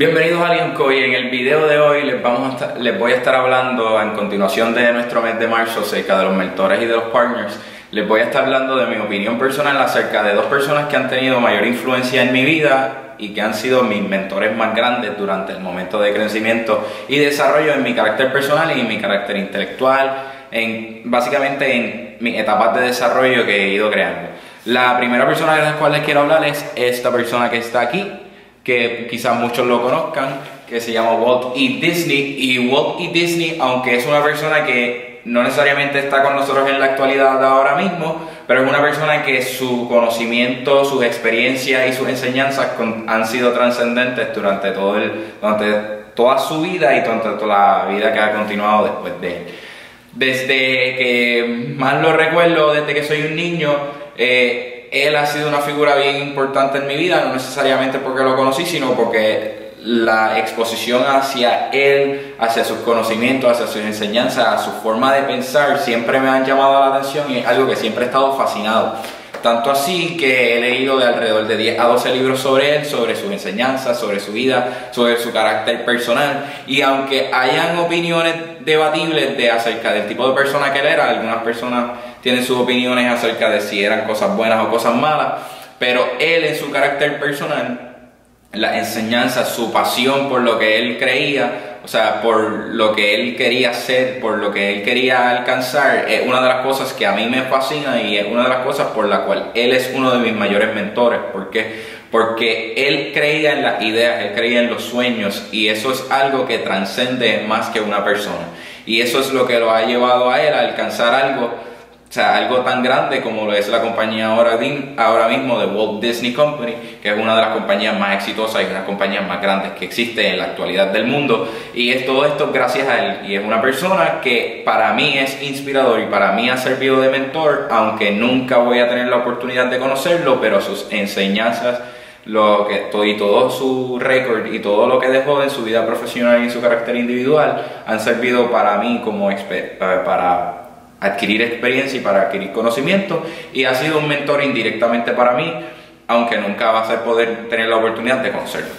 Bienvenidos a Lienco y en el video de hoy les, vamos a estar- les voy a estar hablando en continuación de nuestro mes de marzo acerca de los mentores y de los partners. Les voy a estar hablando de mi opinión personal acerca de dos personas que han tenido mayor influencia en mi vida y que han sido mis mentores más grandes durante el momento de crecimiento y desarrollo en mi carácter personal y en mi carácter intelectual, en, básicamente en mis etapas de desarrollo que he ido creando. La primera persona de la cual les quiero hablar es esta persona que está aquí, que quizás muchos lo conozcan, que se llama Walt E. Disney. Y Walt E. Disney, aunque es una persona que no necesariamente está con nosotros en la actualidad ahora mismo, pero es una persona que su conocimiento, sus experiencias y sus enseñanzas han sido trascendentes durante, durante toda su vida y durante toda la vida que ha continuado después de él. Desde que más lo recuerdo, desde que soy un niño, eh, él ha sido una figura bien importante en mi vida, no necesariamente porque lo conocí, sino porque la exposición hacia él, hacia sus conocimientos, hacia sus enseñanzas, a su forma de pensar, siempre me han llamado la atención y es algo que siempre he estado fascinado. Tanto así que he leído de alrededor de 10 a 12 libros sobre él, sobre sus enseñanzas, sobre su vida, sobre su carácter personal. Y aunque hayan opiniones debatibles de acerca del tipo de persona que él era, algunas personas tienen sus opiniones acerca de si eran cosas buenas o cosas malas, pero él en su carácter personal la enseñanza, su pasión por lo que él creía, o sea, por lo que él quería ser, por lo que él quería alcanzar, es una de las cosas que a mí me fascina y es una de las cosas por la cual él es uno de mis mayores mentores. ¿Por qué? Porque él creía en las ideas, él creía en los sueños y eso es algo que trascende más que una persona. Y eso es lo que lo ha llevado a él a alcanzar algo o sea, algo tan grande como lo es la compañía ahora, ahora mismo de Walt Disney Company, que es una de las compañías más exitosas y una de las compañías más grandes que existe en la actualidad del mundo. Y es todo esto gracias a él. Y es una persona que para mí es inspirador y para mí ha servido de mentor, aunque nunca voy a tener la oportunidad de conocerlo, pero sus enseñanzas lo que y todo su récord y todo lo que dejó en su vida profesional y en su carácter individual han servido para mí como eh, para adquirir experiencia y para adquirir conocimiento y ha sido un mentor indirectamente para mí, aunque nunca va a poder tener la oportunidad de conocerlo.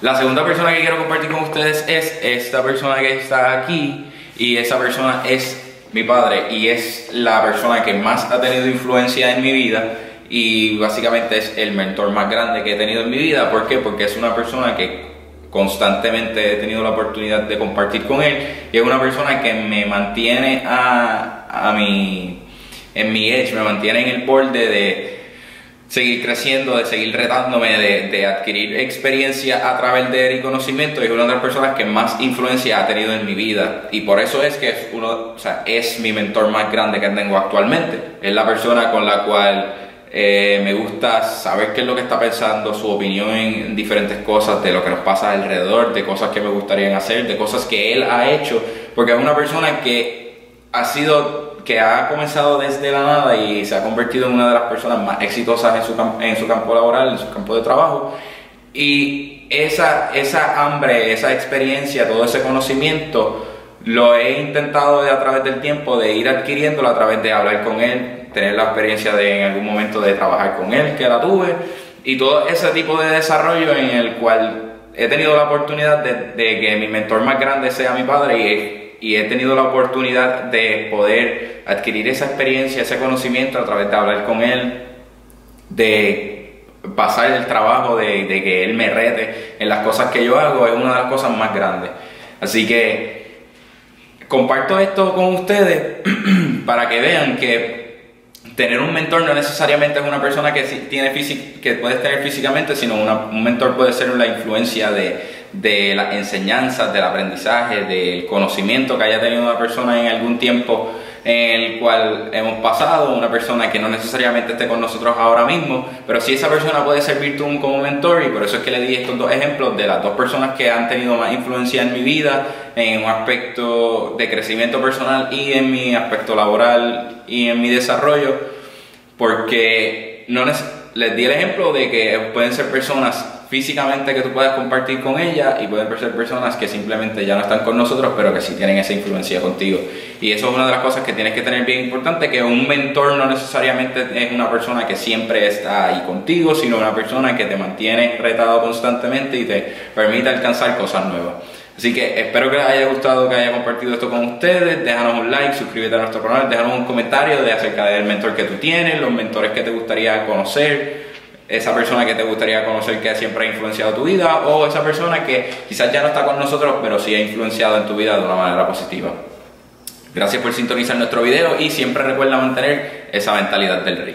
La segunda persona que quiero compartir con ustedes es esta persona que está aquí y esa persona es mi padre y es la persona que más ha tenido influencia en mi vida y básicamente es el mentor más grande que he tenido en mi vida. ¿Por qué? Porque es una persona que constantemente he tenido la oportunidad de compartir con él y es una persona que me mantiene a, a mi, en mi edge, me mantiene en el borde de seguir creciendo, de seguir retándome, de, de adquirir experiencia a través de él y conocimiento. Es una de las personas que más influencia ha tenido en mi vida. Y por eso es que es, uno, o sea, es mi mentor más grande que tengo actualmente. Es la persona con la cual eh, me gusta saber qué es lo que está pensando, su opinión en diferentes cosas, de lo que nos pasa alrededor, de cosas que me gustaría hacer, de cosas que él ha hecho. Porque es una persona que ha sido que ha comenzado desde la nada y se ha convertido en una de las personas más exitosas en su, en su campo laboral, en su campo de trabajo. Y esa, esa hambre, esa experiencia, todo ese conocimiento, lo he intentado a través del tiempo de ir adquiriéndolo a través de hablar con él, tener la experiencia de en algún momento de trabajar con él, que la tuve, y todo ese tipo de desarrollo en el cual he tenido la oportunidad de, de que mi mentor más grande sea mi padre y he tenido la oportunidad de poder adquirir esa experiencia, ese conocimiento a través de hablar con él, de pasar el trabajo, de, de que él me rete en las cosas que yo hago, es una de las cosas más grandes. Así que comparto esto con ustedes para que vean que tener un mentor no necesariamente es una persona que tiene que puedes tener físicamente, sino una- un mentor puede ser la influencia de, de las enseñanzas, del aprendizaje, del conocimiento que haya tenido una persona en algún tiempo en el cual hemos pasado, una persona que no necesariamente esté con nosotros ahora mismo, pero sí esa persona puede servir tú como mentor y por eso es que le di estos dos ejemplos de las dos personas que han tenido más influencia en mi vida, en un aspecto de crecimiento personal y en mi aspecto laboral y en mi desarrollo, porque no les di el ejemplo de que pueden ser personas físicamente que tú puedas compartir con ella y pueden ser personas que simplemente ya no están con nosotros, pero que sí tienen esa influencia contigo. Y eso es una de las cosas que tienes que tener bien importante, que un mentor no necesariamente es una persona que siempre está ahí contigo, sino una persona que te mantiene retado constantemente y te permite alcanzar cosas nuevas. Así que espero que les haya gustado que haya compartido esto con ustedes. Déjanos un like, suscríbete a nuestro canal, déjanos un comentario de acerca del mentor que tú tienes, los mentores que te gustaría conocer esa persona que te gustaría conocer que siempre ha influenciado tu vida o esa persona que quizás ya no está con nosotros pero sí ha influenciado en tu vida de una manera positiva. Gracias por sintonizar nuestro video y siempre recuerda mantener esa mentalidad del rey.